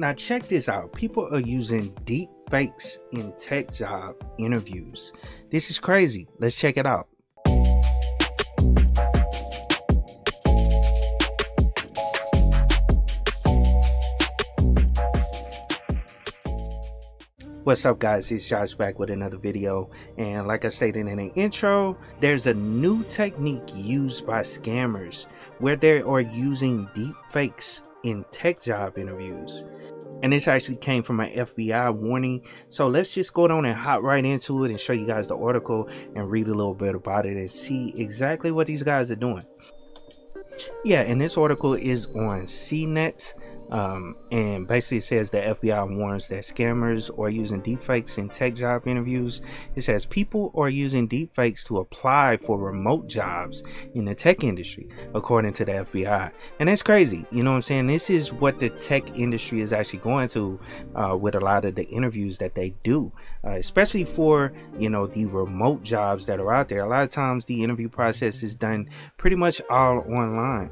Now, check this out people are using deep fakes in tech job interviews. This is crazy. Let's check it out. What's up guys, it's Josh back with another video and like I stated in the intro, there's a new technique used by scammers where they are using deep fakes in tech job interviews. And this actually came from an FBI warning. So let's just go on and hop right into it and show you guys the article and read a little bit about it and see exactly what these guys are doing. Yeah, and this article is on CNET um, and basically, it says the FBI warns that scammers are using deepfakes in tech job interviews. It says people are using deepfakes to apply for remote jobs in the tech industry, according to the FBI. And that's crazy. You know what I'm saying? This is what the tech industry is actually going to uh, with a lot of the interviews that they do, uh, especially for, you know, the remote jobs that are out there. A lot of times, the interview process is done pretty much all online.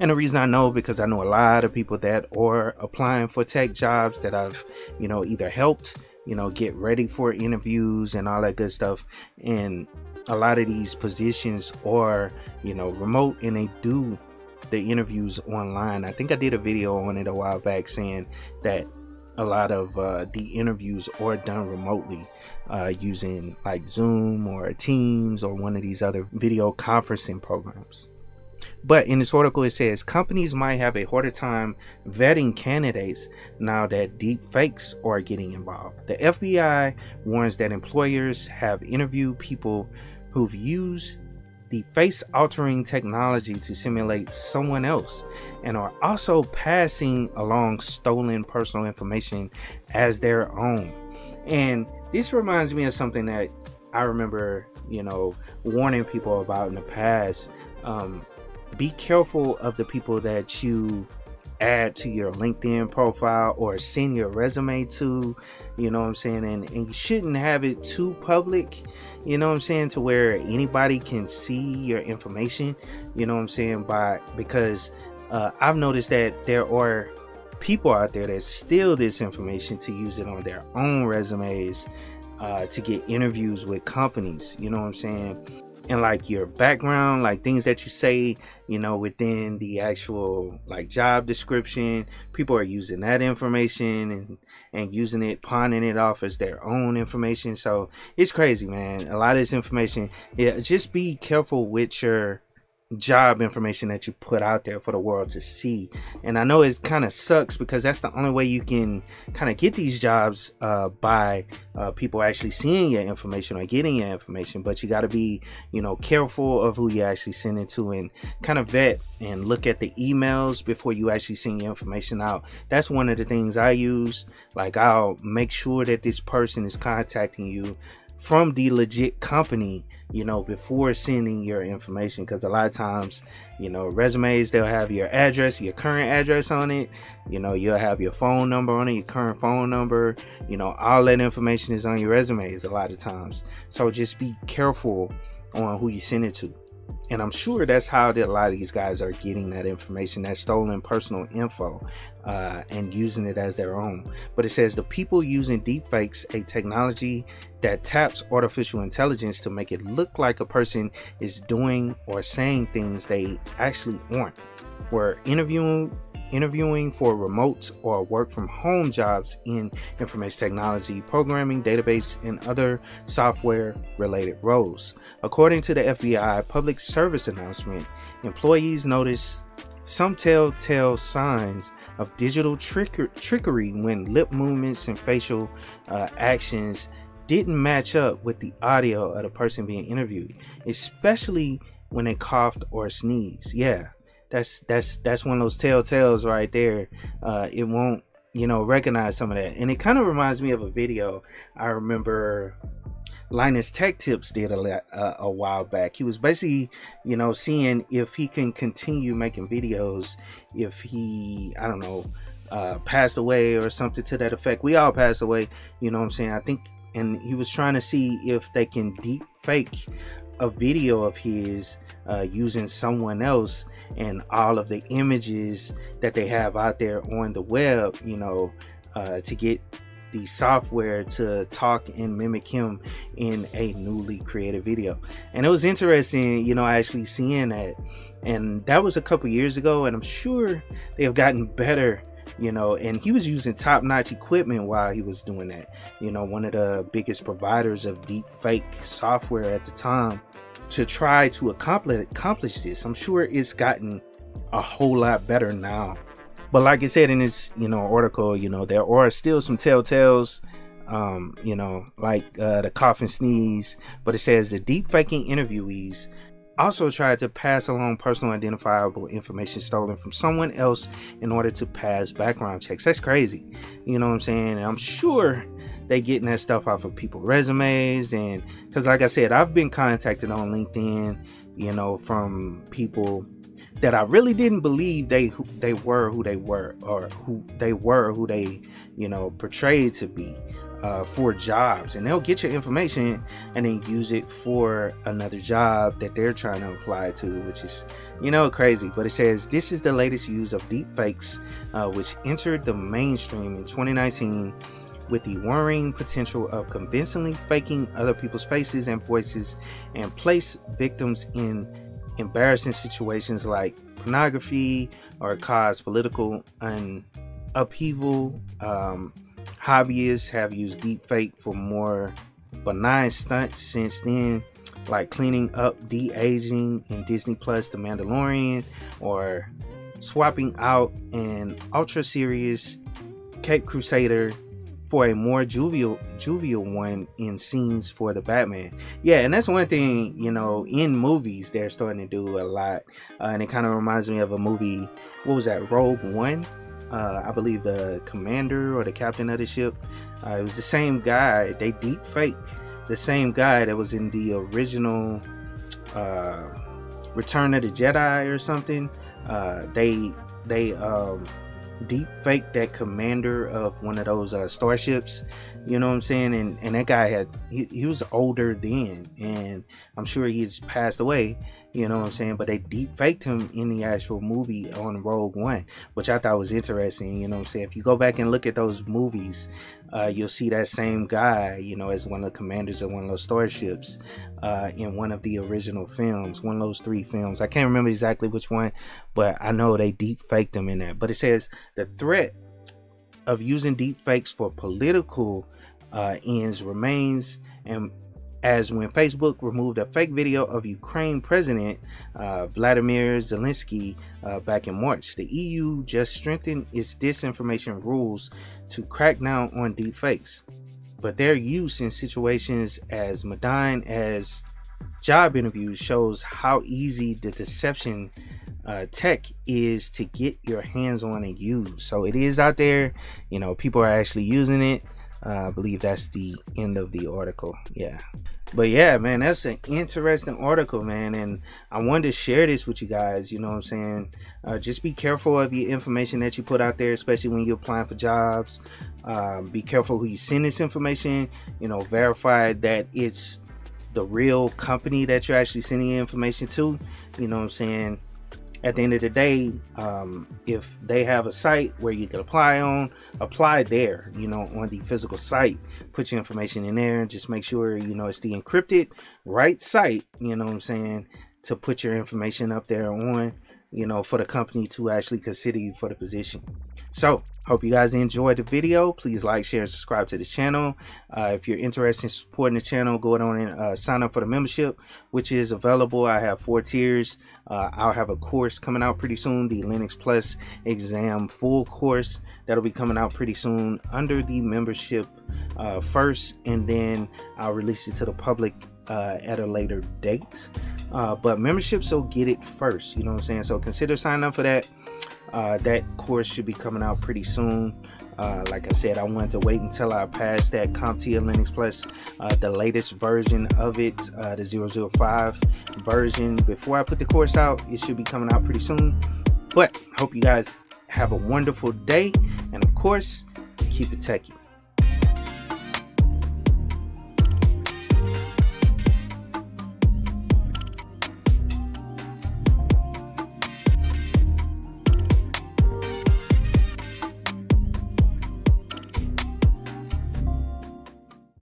And the reason I know because I know a lot of people that are applying for tech jobs that I've, you know, either helped, you know, get ready for interviews and all that good stuff. And a lot of these positions are, you know, remote and they do the interviews online. I think I did a video on it a while back saying that a lot of uh, the interviews are done remotely uh, using like Zoom or Teams or one of these other video conferencing programs. But in this article, it says companies might have a harder time vetting candidates now that deep fakes are getting involved. The FBI warns that employers have interviewed people who've used the face altering technology to simulate someone else and are also passing along stolen personal information as their own. And this reminds me of something that I remember, you know, warning people about in the past. Um, be careful of the people that you add to your LinkedIn profile or send your resume to, you know what I'm saying? And, and you shouldn't have it too public, you know what I'm saying, to where anybody can see your information, you know what I'm saying? By because uh, I've noticed that there are people out there that steal this information to use it on their own resumes uh, to get interviews with companies, you know what I'm saying? And like your background, like things that you say, you know, within the actual like job description. People are using that information and and using it, pawning it off as their own information. So it's crazy, man. A lot of this information. Yeah, just be careful with your job information that you put out there for the world to see. And I know it kind of sucks because that's the only way you can kind of get these jobs uh, by uh, people actually seeing your information or getting your information. But you got to be, you know, careful of who you actually send it to and kind of vet and look at the emails before you actually send your information out. That's one of the things I use. Like I'll make sure that this person is contacting you from the legit company you know before sending your information because a lot of times you know resumes they'll have your address your current address on it you know you'll have your phone number on it your current phone number you know all that information is on your resumes a lot of times. So just be careful on who you send it to and I'm sure that's how a lot of these guys are getting that information, that stolen personal info, uh, and using it as their own. But it says the people using deepfakes, a technology that taps artificial intelligence to make it look like a person is doing or saying things they actually aren't. We're interviewing interviewing for remote or work from home jobs in information technology, programming, database, and other software related roles. According to the FBI public service announcement, employees notice some telltale signs of digital trick- trickery when lip movements and facial uh, actions didn't match up with the audio of the person being interviewed, especially when they coughed or sneezed. Yeah, that's that's that's one of those telltales right there. Uh, it won't you know recognize some of that, and it kind of reminds me of a video I remember. Linus Tech Tips did a, uh, a while back. He was basically, you know, seeing if he can continue making videos if he, I don't know, uh, passed away or something to that effect. We all passed away, you know what I'm saying? I think, and he was trying to see if they can deep fake a video of his uh, using someone else and all of the images that they have out there on the web, you know, uh, to get the software to talk and mimic him in a newly created video. And it was interesting, you know, actually seeing that. And that was a couple years ago, and I'm sure they have gotten better you know and he was using top-notch equipment while he was doing that you know one of the biggest providers of deep fake software at the time to try to accomplish accomplish this i'm sure it's gotten a whole lot better now but like i said in this you know article you know there are still some telltales um, you know, like uh, the cough and sneeze, but it says the deep faking interviewees also tried to pass along personal identifiable information stolen from someone else in order to pass background checks. That's crazy. You know what I'm saying? And I'm sure they getting that stuff off of people's resumes and because like I said, I've been contacted on LinkedIn, you know, from people that I really didn't believe they they were who they were or who they were who they, you know, portrayed to be uh, for jobs. And they'll get your information and then use it for another job that they're trying to apply to which is you know crazy. But it says this is the latest use of deep fakes uh, which entered the mainstream in 2019 with the worrying potential of convincingly faking other people's faces and voices and place victims in embarrassing situations like pornography or cause political un- upheaval. Um, Hobbyists have used deepfake for more benign stunts since then, like cleaning up de-aging in Disney Plus The Mandalorian or swapping out an ultra serious Cape Crusader for a more jovial jovial one in scenes for the Batman. Yeah, and that's one thing, you know, in movies they're starting to do a lot. Uh, and it kind of reminds me of a movie, what was that, Rogue One? uh, I believe the commander or the captain of the ship. Uh, it was the same guy. They deep fake the same guy that was in the original uh, Return of the Jedi or something. Uh, they they um, deep fake that commander of one of those uh, starships. You know what I'm saying? And and that guy had he, he was older then, and I'm sure he's passed away you know what I'm saying? But they deep faked him in the actual movie on Rogue One, which I thought was interesting. You know what I'm saying? If you go back and look at those movies, uh, you'll see that same guy, you know, as one of the commanders of one of those starships uh, in one of the original films, one of those three films. I can't remember exactly which one, but I know they deep faked him in that. But it says the threat of using deep fakes for political uh, ends remains and as when Facebook removed a fake video of Ukraine President uh, Vladimir Zelensky uh, back in March. The EU just strengthened its disinformation rules to crack down on deepfakes, but their use in situations as mundane as job interviews shows how easy the deception uh, tech is to get your hands on and use. So it is out there, you know, people are actually using it. Uh, I believe that's the end of the article. Yeah. But yeah, man, that's an interesting article, man. And I wanted to share this with you guys. You know what I'm saying? Uh, just be careful of your information that you put out there, especially when you're applying for jobs. Um, be careful who you send this information. You know, verify that it's the real company that you're actually sending information to. You know what I'm saying? At the end of the day, um, if they have a site where you can apply on, apply there, you know, on the physical site. Put your information in there and just make sure, you know, it's the encrypted right site, you know what I'm saying, to put your information up there on, you know, for the company to actually consider you for the position. So, hope you guys enjoyed the video. Please like share and subscribe to the channel. Uh, if you're interested in supporting the channel go on and uh, sign up for the membership which is available. I have four tiers. Uh, i'll have a course coming out pretty soon the linux plus exam full course. That'll be coming out pretty soon under the membership uh, first and then i'll release it to the public uh, at a later date. Uh, but memberships will get it first you know what i'm saying? So consider signing up for that uh, that course should be coming out pretty soon. Uh, like I said, I wanted to wait until I passed that CompTIA Linux Plus, uh, the latest version of it, uh, the 005 version. Before I put the course out, it should be coming out pretty soon. But hope you guys have a wonderful day, and of course, keep it techie.